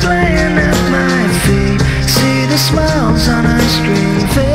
playing at my feet. See the smiles on our screen.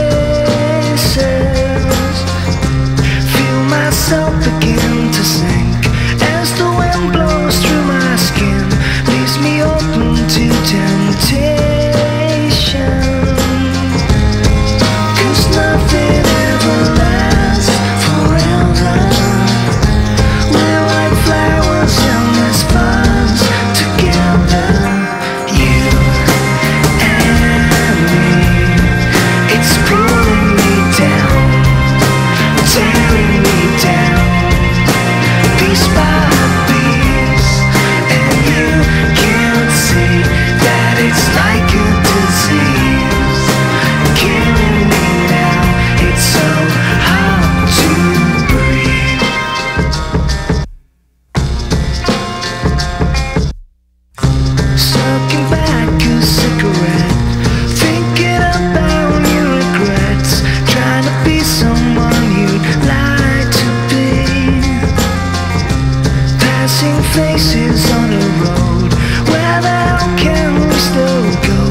places on the road Where the hell can we still go?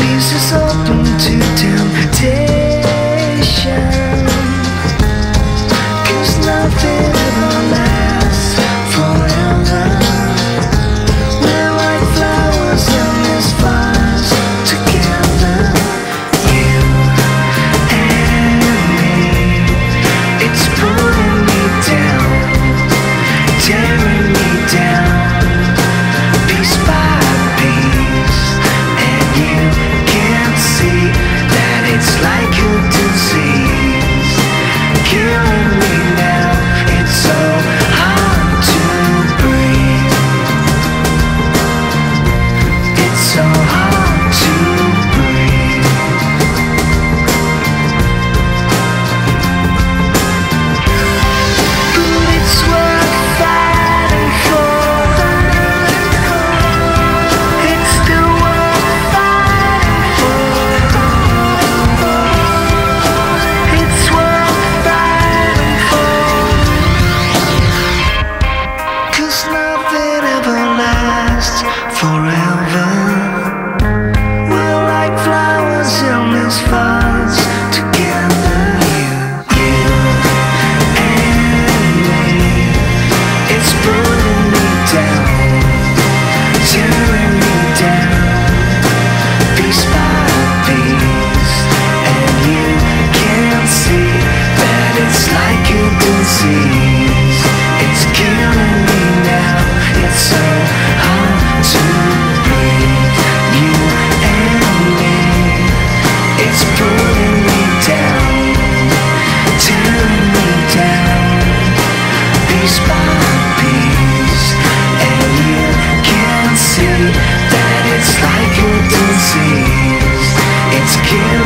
Leaves us open is fine. seized. It's killing.